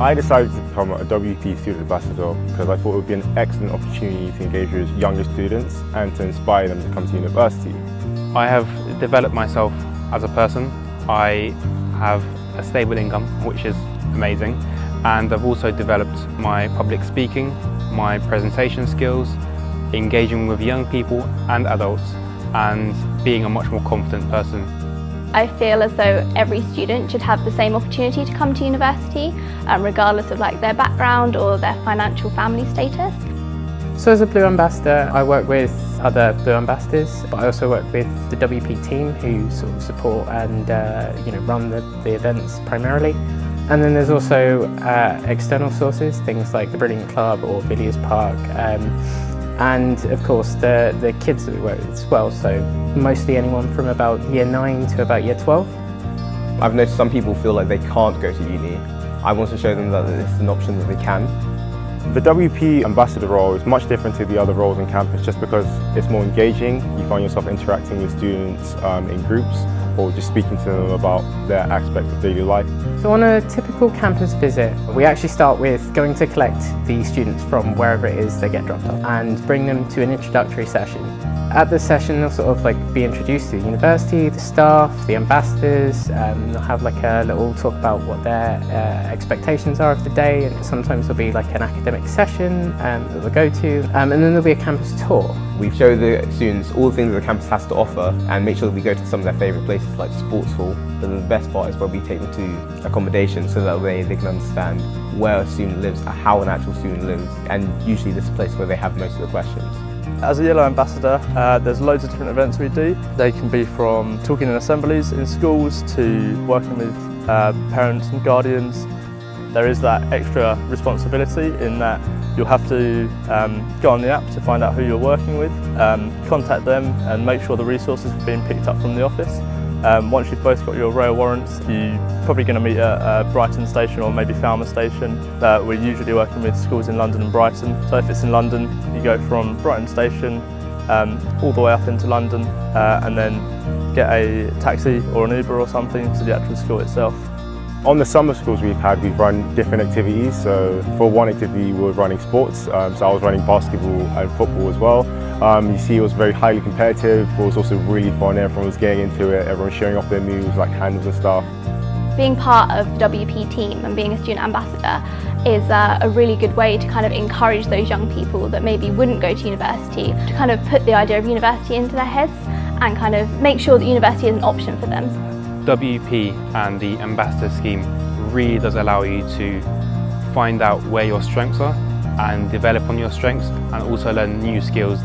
I decided to become a WP student ambassador because I thought it would be an excellent opportunity to engage with younger students and to inspire them to come to university. I have developed myself as a person. I have a stable income, which is amazing, and I've also developed my public speaking, my presentation skills, engaging with young people and adults, and being a much more confident person. I feel as though every student should have the same opportunity to come to university, um, regardless of like their background or their financial family status. So as a Blue Ambassador, I work with other Blue Ambassadors, but I also work with the WP team who sort of support and uh, you know run the, the events primarily. And then there's also uh, external sources, things like the Brilliant Club or Villiers Park. Um, and of course the, the kids that we work with as well, so mostly anyone from about year 9 to about year 12. I've noticed some people feel like they can't go to uni. I want to show them that it's an option that they can. The WP ambassador role is much different to the other roles on campus just because it's more engaging. You find yourself interacting with students um, in groups or just speaking to them about their aspects of daily life. So on a typical campus visit, we actually start with going to collect the students from wherever it is they get dropped off and bring them to an introductory session. At the session, they'll sort of like be introduced to the university, the staff, the ambassadors. Um, they'll have like a little talk about what their uh, expectations are of the day, and sometimes there'll be like an academic session um, that they'll go to, um, and then there'll be a campus tour. We show the students all the things that the campus has to offer, and make sure that we go to some of their favourite places like sports hall. But the best part is where we take them to accommodation, so that way they can understand where a student lives, how an actual student lives, and usually this is a place where they have most of the questions. As a Yellow Ambassador, uh, there's loads of different events we do. They can be from talking in assemblies in schools to working with uh, parents and guardians. There is that extra responsibility in that you'll have to um, go on the app to find out who you're working with, um, contact them and make sure the resources are being picked up from the office. Um, once you've both got your rail warrants, you're probably going to meet at, at Brighton Station or maybe Falmer Station. Uh, we're usually working with schools in London and Brighton. So if it's in London, you go from Brighton Station um, all the way up into London uh, and then get a taxi or an Uber or something to the actual school itself. On the summer schools we've had, we've run different activities. So for one activity, we were running sports. Um, so I was running basketball and football as well. Um, you see it was very highly competitive, but it was also really fun. Everyone was getting into it, everyone was showing off their moves like handles and stuff. Being part of the WP team and being a student ambassador is uh, a really good way to kind of encourage those young people that maybe wouldn't go to university to kind of put the idea of university into their heads and kind of make sure that university is an option for them. WP and the Ambassador Scheme really does allow you to find out where your strengths are and develop on your strengths and also learn new skills.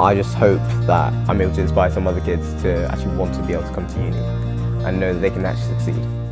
I just hope that I'm able to inspire some other kids to actually want to be able to come to uni and know that they can actually succeed.